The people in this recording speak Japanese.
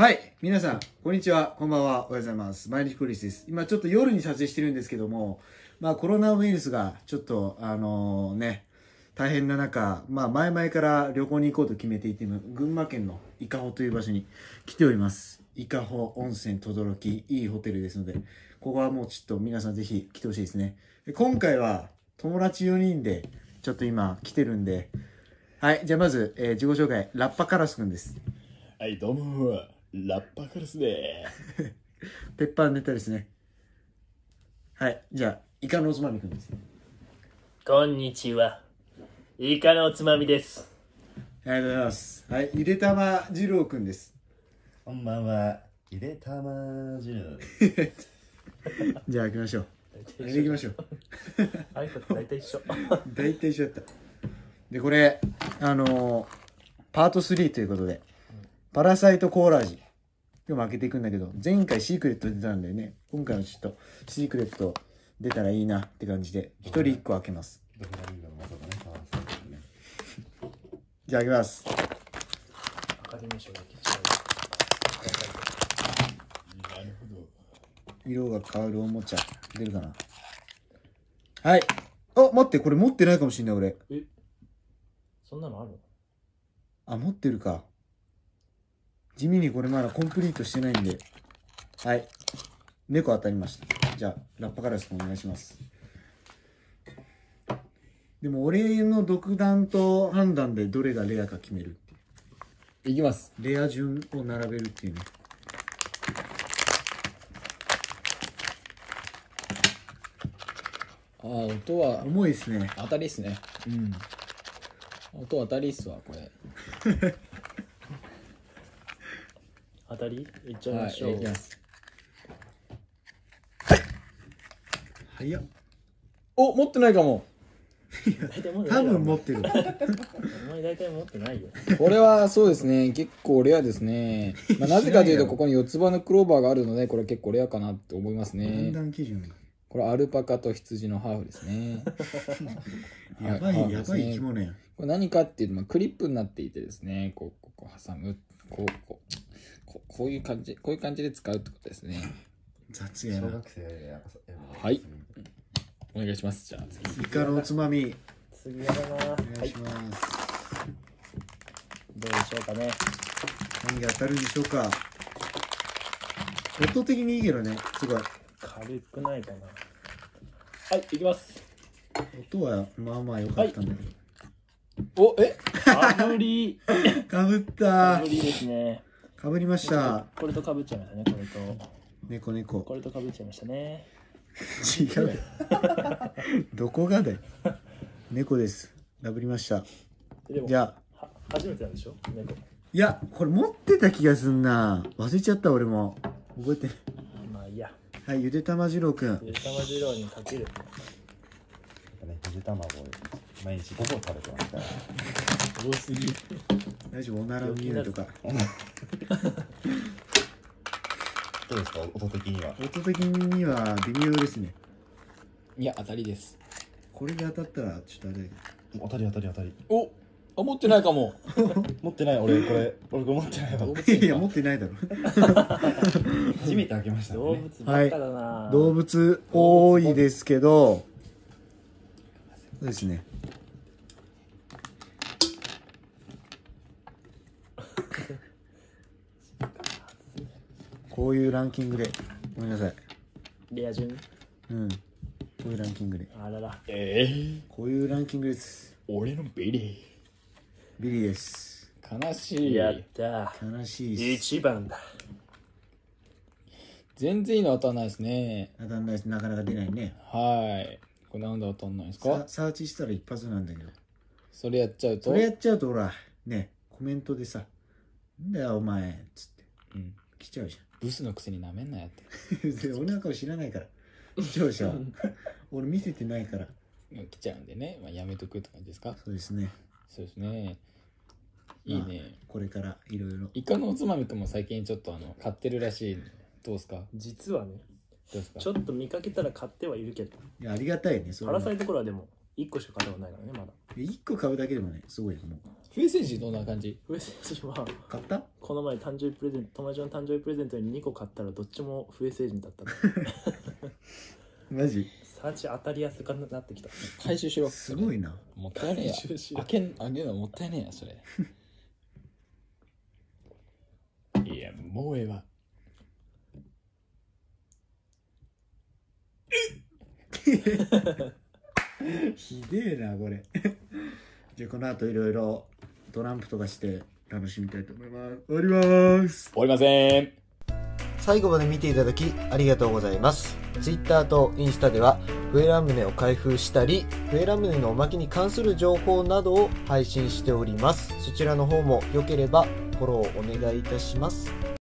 はい。皆さん、こんにちは。こんばんは。おはようございます。毎日クリスです。今ちょっと夜に撮影してるんですけども、まあコロナウイルスがちょっと、あのね、大変な中、まあ前々から旅行に行こうと決めていて、群馬県の伊香保という場所に来ております。伊香保温泉とどろき、いいホテルですので、ここはもうちょっと皆さんぜひ来てほしいですね。で今回は友達4人でちょっと今来てるんで、はい。じゃあまず、えー自己紹介、ラッパカラスくんです。はい、どうも、ラッパーカラスでペッパーネタですね。はい。じゃあ、イカのおつまみくんです。こんにちは。イカのおつまみです。ありがとうございます。はい。ゆでたま二郎くんです。こんばんは、ゆでたま汁です。じゃあ、行きましょう。あれで行きましょう。挨拶大体一緒。大体一緒だった。で、これ、あのーパート3ということで、パラサイトコーラ味。今日も開けていくんだけど、前回シークレット出たんだよね。今回はちょっと、シークレット出たらいいなって感じで、一人一個開けます。じゃあ開けます。アカデミー賞が決なるほど。色が変わるおもちゃ出るかな。はい。あ待ってこれ持ってないかもしんない俺。え？そんなのあるあ持ってるか地味にこれまだコンプリートしてないんで。はい。猫当たりました。じゃあラッパカラスお願いします。でも俺の独断と判断でどれがレアか決めるっていいきます。うレア順を並べるっていうね。ああ、音は重いですね。当たりっすね。うん。音当たりっすわ、これ。当たり？いっちゃいはい、ましょう。いきます。早っお、持ってないかも。大体持ってな多分持ってる お前大体持ってないよ。これはそうですね、結構レアですね。まあ、なぜかというと、ここに四つ葉のクローバーがあるので、これは結構レアかなって思います判ね。断基準がこれアルパカと羊のハーフですね。やばい、はいやばい生き物やん。これ何かっていうと、まあ、クリップになっていてですね、こう、ここ挟む、こう、こう、こうこういう感じ、こういう感じで使うってことですね。雑やな。小学生やはいお願いします。じゃあ次。イカのおつまみ、次やだな。おはい。願いします。どうでしょうかね。何が当たるんでしょうか。音的にいいけどね、すごい。軽くないかな。はい、いきます。音はまあまあ良かったんだけお、え？かぶり。ど。かぶっかたぶりですね。かぶりました。これとかぶっちゃいましたね。これと。猫猫。これとかぶっちゃいましたね。違うよ。どこがだよ。猫です。かぶりました。じゃあ、は初めてなんでしょ？猫。いや、これ持ってた気がすんな。忘れちゃった俺も。覚えて。まあいいや。はい、ゆでたまじろうくん。ゆでたま二郎にかける。ね、ゆで卵を毎日5個食べてますから。多すぎ。大丈夫？おならの匂いとか。どうですか、音的には。音的には微妙ですね。いや、当たりです。これで当たったらちょっとあれだけど。当たり当たり当たり。おあ、持ってないかも。持ってない、俺、これ、俺これ持ってないわ。いや、持ってないだろ。初めて開けました動ね。物ばっかだな。動物多いですけど、ですね。こういうランキングで、ごめんなさい。レア順？うん。こういうランキングで。あらら。ええこういうランキングです。俺のビリビリです。ー。悲しい。やった。悲しいです。一番だ。全然いいの当たんないですね。当たんないです。なかなか出ないね。はい。これなんで当たんないんですさかサーチしたら一発なんだけど。それやっちゃうと？それやっちゃうとほら、ね、コメントでさ、なんだよお前、つってうん。来ちゃうじブスのくせになめんなやって。ゃん。で俺の顔知らないから。視聴者は。俺見せてないから。うん来ちゃうんでね。まあ、やめとくって感じですか？そうですね。そうですね。いいね。これからいろいろ。イカのおつまみとも最近ちょっとあの、買ってるらしいんで。どうですか？実はね、ちょっと見かけたら買ってはいるけど、いや、ありがたいね、それはパラサイトコロはでも、1個しか買ったことないからねまだ。1個買うだけでもねすごいよもう。不衛生時どんな感じ？不衛生人は買った？この前誕生日プレゼント友達の誕生日プレゼントに2個買ったらどっちも不衛生人だったの。マジ？サーチ当たりやすくなってきた。回収しろ。すごいな。もったいねえや。回収しろ。開けん開けるのもったいねえやそれ。いやもうええわ ひでえなこれじゃあこの後いろいろトランプとかして楽しみたいと思います終わります終わりません最後まで見ていただきありがとうございます。Twitter とインスタでは、笛ラムネを開封したり、笛ラムネのおまけに関する情報などを配信しております。そちらの方も良ければフォローお願いいたします。